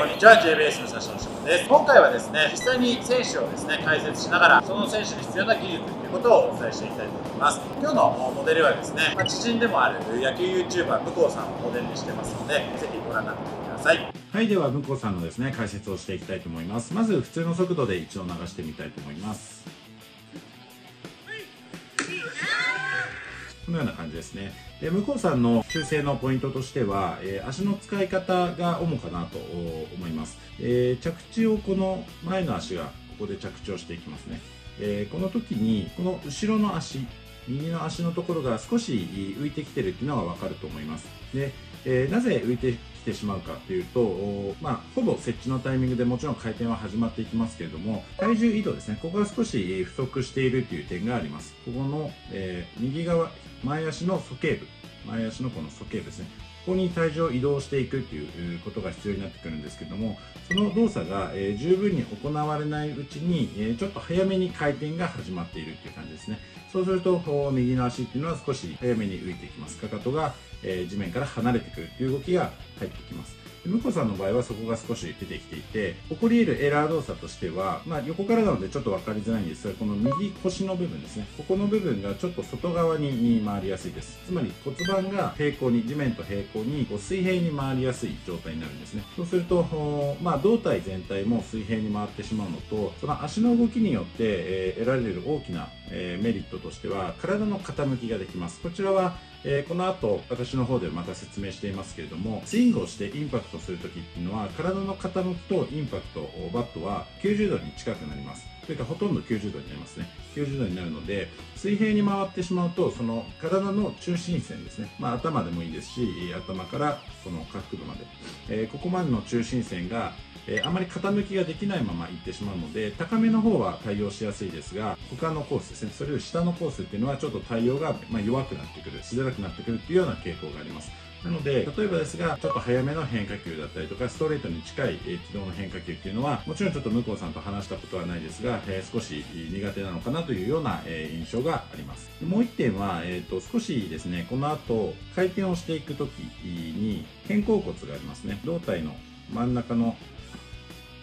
こんにちは JBS の佐藤翔です。今回はですね実際に選手をですね解説しながらその選手に必要な技術ということをお伝えしていきたいと思います。今日のモデルはですね、ま、知人でもある野球 YouTuber 向こうさんをモデルにしてますのでぜひご覧になってみてください。はいでは向こうさんのですね解説をしていきたいと思います。まず普通の速度で一応流してみたいと思います。のような感じですね。で向こうさんの修正のポイントとしては、えー、足の使い方が主かなと思います、えー、着地をこの前の足がここで着地をしていきますね、えー、この時にこの後ろの足右の足のところが少し浮いてきてるっていうのが分かると思います。で、えー、なぜ浮いて来てしまうかっていうと、まあ、ほぼ設置のタイミングでもちろん回転は始まっていきますけれども体重移動ですね。ここが少し不足しているという点があります。ここの、えー、右側前足の鼠径部。前足のこの鼠径部ですね。ここに体重を移動していくっていうことが必要になってくるんですけどもその動作が、え、十分に行われないうちに、え、ちょっと早めに回転が始まっているっていう感じですね。そうすると右の足っていうのは少し早めに浮いていきます。かかとが、え、地面から離れてくるっていう動きが入ってきます。向こさんの場合はそこが少し出てきていて起こり得るエラー動作としては、まあ、横からなのでちょっと分かりづらいんですがこの右腰の部分ですね。ここの部分がちょっと外側に回りやすいです。つまり骨盤が平行に地面と平行にこう水平に回りやすい状態になるんですね。そうすると、まあ、胴体全体も水平に回ってしまうのとその足の動きによって、え、得られる大きな、え、メリットとしては体の傾きができます。こちらはえ、この後私の方でまた説明していますけれどもスイングをしてインパクトするときっていうのは体の傾きとインパクトバットは90度に近くなります。というかほとんど90度になりますね。90度になるので水平に回ってしまうとその体の中心線ですね、まあ、頭でもいいですし頭からこの下腹部まで、えー、ここまでの中心線がえー、あまり傾きができないまま行ってしまうので高めの方は対応しやすいですが他のコースですね。それより下のコースっていうのはちょっと対応が、ま弱くなってくるしづらくなってくるっていうような傾向があります。なので、例えばですが、ちょっと早めの変化球だったりとか、ストレートに近い軌道の変化球っていうのは、もちろんちょっと向こうさんと話したことはないですが、え、少し苦手なのかなというような、え、印象があります。もう1点は、えーと、少しですね、この後、回転をしていくときに、肩甲骨がありますね。胴体の真ん中の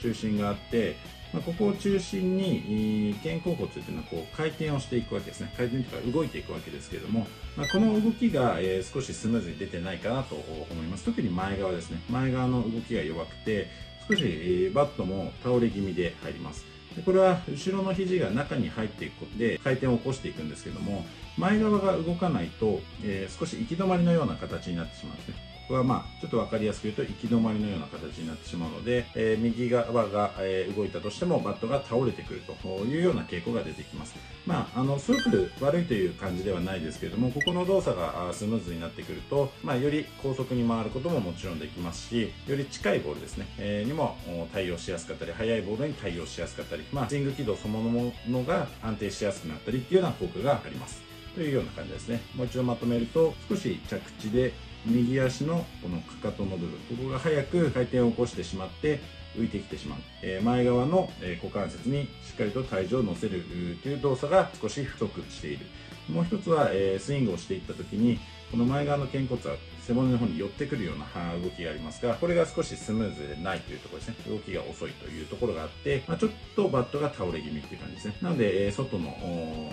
中心があって、まあ、ここを中心に肩甲骨というのはこう回転をしていくわけですね。回転というか動いていくわけですけれども、まあ、この動きが、え、少しスムーズに出てないかなと思います。特に前側ですね。前側の動きが弱くて少し、バットも倒れ気味で入ります。でこれは後ろの肘が中に入っていくことで回転を起こしていくんですけども前側が動かないと、え、少し行き止まりのような形になってしまうんですね。はまあちょっと分かりやすく言うと行き止まりのような形になってしまうので、えー、右側が、えー、動いたとしてもバットが倒れてくるというような傾向が出てきます。まあ、あのすごく悪いという感じではないですけれどもここの動作がスムーズになってくると、まあ、より高速に回ることももちろんできますしより近いボールですね、えー、にも対応しやすかったり速いボールに対応しやすかったり、まあ、スイング軌道そのものが安定しやすくなったりっていうような効果があります。というような感じですね。もう一度まとめると少し着地で右足のこのかかとの部分ここが早く回転を起こしてしまって浮いてきてしまう、え前側の、え股関節にしっかりと体重を乗せるという動作が少し不足している。もう一つは、えスイングをしていった時にこの前側の肩骨は背骨の方に寄ってくるような動きがありますが、これが少しスムーズでないというところですね。動きが遅いというところがあって、まあ、ちょっとバットが倒れ気味っていう感じですね。なので、え外の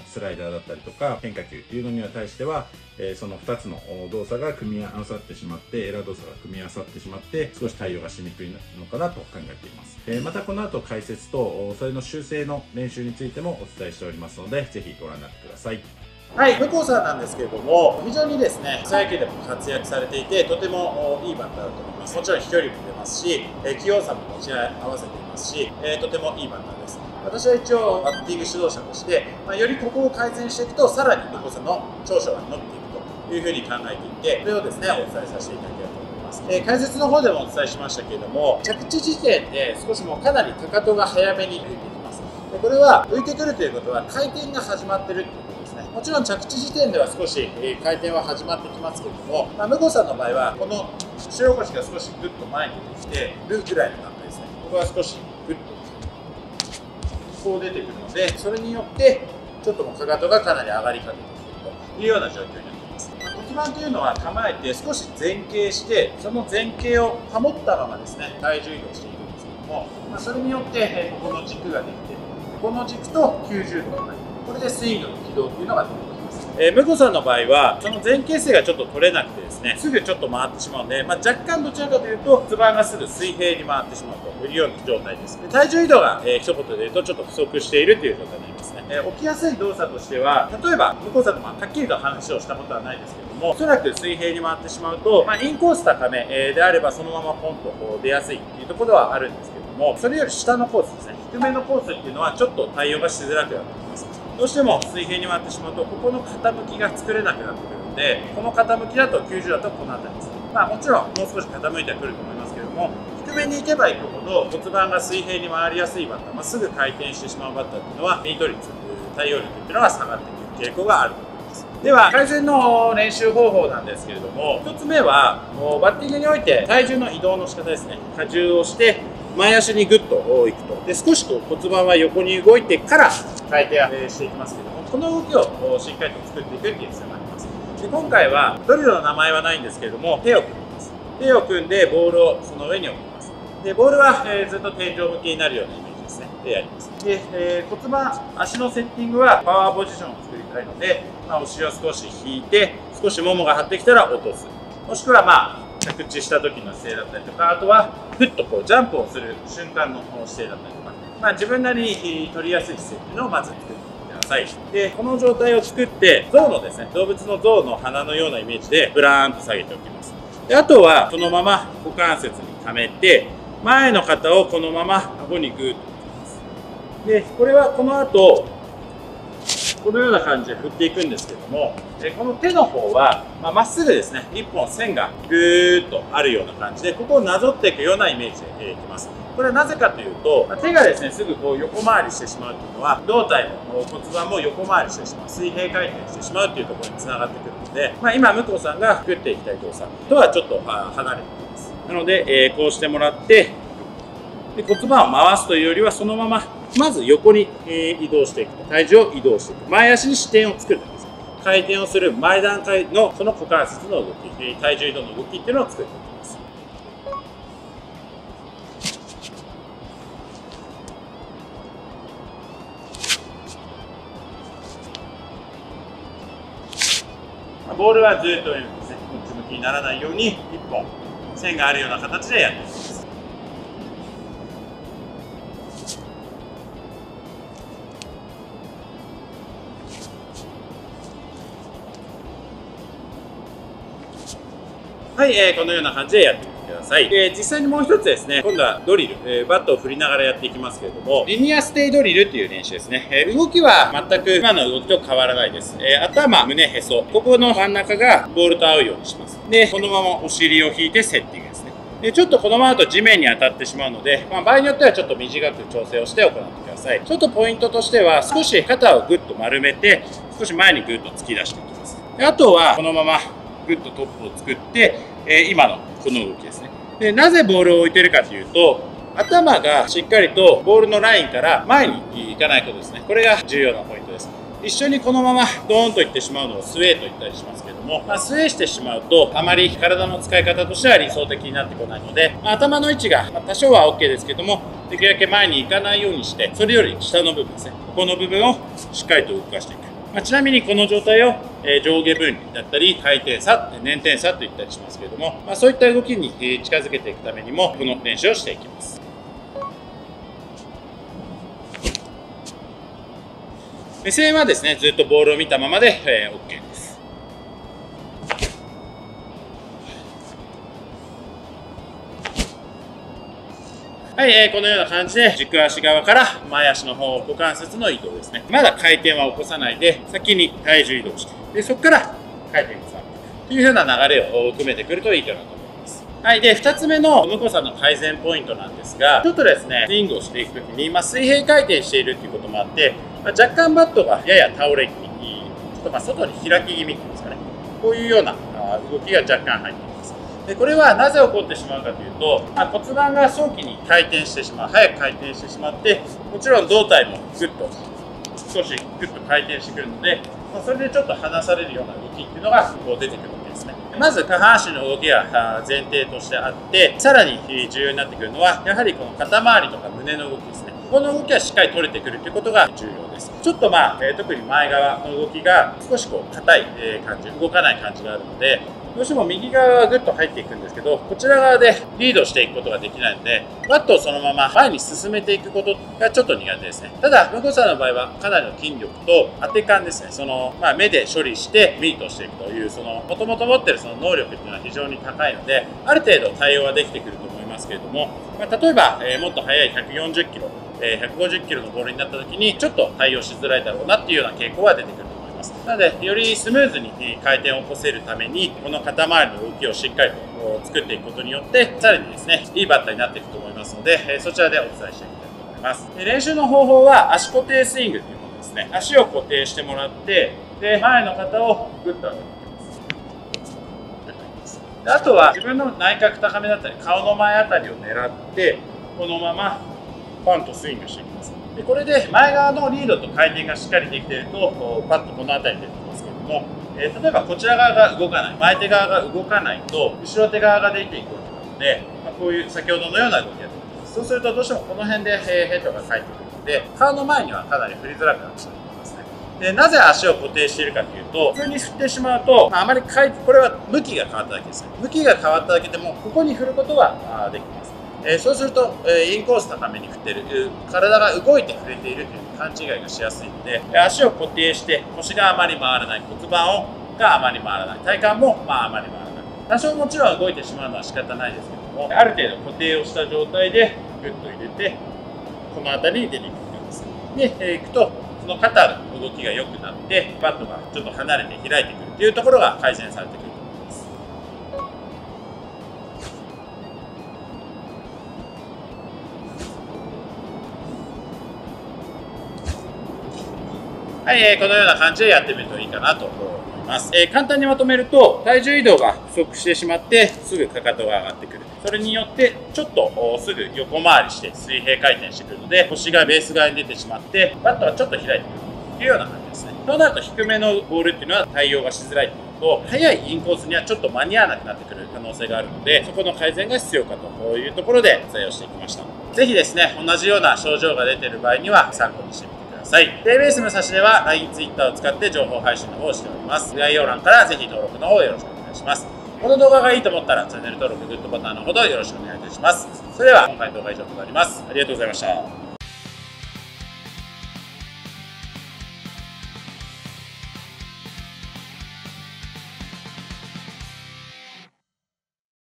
スライダーだったりとか変化球っていうのには対しては、えその2つの動作が組み合わさってしまって、エラー動作が組み合わさってしまって、少し対応がしにくいのかなと考えています。えまたこの後解説と、それの修正の練習についてもお伝えしておりますので、ぜひご覧になってください。はい、向こうさんなんですけれども、非常にですね、草野球でも活躍されていて、とてもいいバッターだと思います。もちろん飛距離も出ますし、え器用さも持ち合わせていますし、えとてもいいバッターです。私は一応、バッティング指導者として、まあ、よりここを改善していくと、さらに向こうさんの長所が伸びていくというふうに考えていて、それをですね、お伝えさせていただければと思います。え、解説の方でもお伝えしましたけれども、着地時点で少しもうかなりかかとが早めに浮いてきます。でこれは浮いてくるということは回転が始まってるっていうもちろん着地時点では少し、え回転は始まってきますけれども、まあ、向さんの場合はこの後ろ腰が少しグッと前に出てきてるぐらいの段階ですねここは少しグッとこう出てくるのでそれによってちょっともかかとがかなり上がりかけてきているというような状況になっています骨盤というのは構えて少し前傾してその前傾を保ったままですね体重移動していくんですけども、まあ、それによって、ここの軸ができてここの軸と90度のこれでスイングの軌道っていうのが出てきますえー、ムコさんの場合はその前傾姿勢がちょっと取れなくてですねすぐちょっと回ってしまうので、まあ、若干どちらかというと骨盤がすぐ水平に回ってしまうというような状態です。で体重移動が、えー、一言で言うとちょっと不足しているという状態になりますね、えー、起きやすい動作としては例えば向こうさんとまあはっきりと話をしたことはないですけどもおそらく水平に回ってしまうと、まあ、インコース高め、えであればそのままポンとこう出やすいっていうところはあるんですけどもそれより下のコースですね。低めのコースっていうのはちょっと対応がしづらくなってきますどうしても水平に回ってしまうとここの傾きが作れなくなってくるのでこの傾きだと90だとこの辺りです。まあもちろんもう少し傾いてはくると思いますけれども低めに行けば行くほど骨盤が水平に回りやすいバッター、まあ、すぐ回転してしまうバッターっていうのはミート率対応力っていうのが下がってくる傾向があると思います。では改善の練習方法なんですけれども1つ目はバッティングにおいて体重の移動の仕方ですね。荷重をして前足にグッといくと。で少しこう骨盤は横に動いてから回転していきますけどもこの動きをしっかりと作っていくっていう必要があります。で今回はドリルの名前はないんですけれども手を組みます。手を組んでボールをその上に置きます。でボールは、えー、ずっと天井向きになるようなイメージですね。でやります。で、えー、骨盤足のセッティングはパワーポジションを作りたいので、まあ、お尻を少し引いて少しももが張ってきたら落とす。もしくはまあ着地した時の姿勢だったりとかあとはふっとこうジャンプをする瞬間の姿勢だったりとか、まあ、自分なりに取りやすい姿勢っていうのをまず作ってください。でこの状態を作って象のですね動物の象の鼻のようなイメージでブラーンと下げておきます。であとはそのまま股関節に溜めて前の肩をこのまま顎にグーッときます。でこれはこの後このような感じで振っていくんですけども、えこの手の方はまあ、っすぐですね1本線がぐーっとあるような感じでここをなぞっていくようなイメージでいきます。これはなぜかというと手がですねすぐこう横回りしてしまうというのは胴体も骨盤も横回りしてしまう水平回転してしまうというところにつながってくるので、まあ、今向こうさんが作っていきたい動作とはちょっと離れています。なので、え、こうしてもらってで骨盤を回すというよりはそのまままず横に、移動していく体重を移動していく。前足に視点を作るんです。回転をする前段階のその股関節の動き、体重移動の動きっていうのを作っていきますボールはずっと上ですね向きにならないように1本線があるような形でやっていきます。はい、えー、このような感じでやってみてください。で、実際にもう一つですね、今度はドリル、えー、バットを振りながらやっていきますけれども、リニアステイドリルっていう練習ですね。えー、動きは全く今の動きと変わらないです。え、頭、胸、へそ、ここの真ん中がボールと合うようにします。で、このままお尻を引いてセッティングですね。でちょっとこのままだと地面に当たってしまうので、まあ、場合によってはちょっと短く調整をして行ってください。ちょっとポイントとしては、少し肩をぐっと丸めて、少し前にぐっと突き出していきます。であとは、このままぐっとトップを作って、え今のこの動きですね。でなぜボールを置いてるかというと頭がしっかりとボールのラインから前に行かないことですね。これが重要なポイントです。一緒にこのままドーンといってしまうのをスウェーと言ったりしますけども、まあ、スウェーしてしまうとあまり体の使い方としては理想的になってこないので、まあ、頭の位置が多少は OK ですけどもできるだけ前に行かないようにしてそれより下の部分ですね。ここの部分をしっかりと動かしていく。まあ、ちなみにこの状態を、え上下分離だったり回転差粘点差と言ったりしますけれども、まあ、そういった動きに近づけていくためにもこの練習をしていきます。目線はですねずっとボールを見たままで、え OK ですはい、えー、このような感じで軸足側から前足の方股関節の移動ですねまだ回転は起こさないで先に体重移動してでそこから回転をさというような流れを組めてくるといいかなと思いますはい。で、2つ目の向こうさんの改善ポイントなんですが、ちょっとですね、スイングをしていくときに、まあ、水平回転しているということもあって、まあ、若干バットがやや倒れ気味、ちょっとまあ外に開き気味っていうんですかね、こういうような動きが若干入っています。でこれはなぜ起こってしまうかというと、まあ、骨盤が早期に回転してしまう。早く回転してしまってもちろん胴体もグッと少しグッと回転してくるので、まあ、それでちょっと離されるような動きっていうのがこう出てくるわけですね。まず下半身の動きが前提としてあってさらに重要になってくるのはやはりこの肩周りとか胸の動きですね。この動きはしっかり取れてくるということが重要です。ちょっとまあ、え、特に前側の動きが少しこう硬い、え感じ動かない感じがあるのでどうしても右側がぐっと入っていくんですけど、こちら側でリードしていくことができないので、バットをそのまま前に進めていくことがちょっと苦手ですね。ただ、向こうさんの場合はかなりの筋力と当て感ですね。その、まあ、目で処理してミートしていくという、その、もともと持ってるその能力っていうのは非常に高いので、ある程度対応はできてくると思いますけれども、まあ、例えば、えー、もっと速い140キロ、えー、150キロのボールになった時に、ちょっと対応しづらいだろうなっていうような傾向は出てくるます。なのでよりスムーズに回転を起こせるためにこの肩周りの動きをしっかりと作っていくことによってさらにですねいいバッターになっていくと思いますのでそちらでお伝えしていきたいと思います。練習の方法は足固定スイングというものですね。足を固定してもらってで前の肩をグッと上げていきます。あとは自分の内角高めだったり顔の前あたりを狙ってこのままパンとスイングしていきます。でこれで前側のリードと回転がしっかりできているとパッとこの辺りに出てきますけども、えー、例えばこちら側が動かない前手側が動かないと後ろ手側が出ていくわけなので、まあ、こういう先ほどのような動きが出てきます。そうするとどうしてもこの辺でヘッドが返ってくるので顔の前にはかなり振りづらくなってしまいますね。でなぜ足を固定しているかというと普通に振ってしまうと、まあ、あまり回これは向きが変わっただけですね。向きが変わっただけでもここに振ることはできます。えー、そうすると、えー、インコース高めに振ってる体が動いて触れているという勘違いがしやすいので足を固定して腰があまり回らない骨盤をがあまり回らない。体幹も、まあ、あまり回らない。多少もちろん動いてしまうのは仕方ないですけどもある程度固定をした状態でグッと入れてこの辺りに出ていくんですで、えー、いくとその肩の動きが良くなってバットがちょっと離れて開いてくるというところが改善されてくるはい、このような感じでやってみるといいかなと思います。えー、簡単にまとめると、体重移動が不足してしまって、すぐかかとが上がってくる。それによって、ちょっとすぐ横回りして水平回転してくるので、腰がベース側に出てしまって、バットはちょっと開いてくるというような感じですね。そうなると低めのボールっていうのは対応がしづらいというのと、速いインコースにはちょっと間に合わなくなってくる可能性があるので、そこの改善が必要かというところで採用していきました。ぜひですね、同じような症状が出ている場合には参考にしてみてださい。デイベース武蔵では LINE、Twitter を使って情報配信の方をしております。概要欄からぜひ登録の方よろしくお願いします。この動画がいいと思ったらチャンネル登録、グッドボタンのほどよろしくお願いいたします。それでは今回の動画は以上となります。ありがとうございました。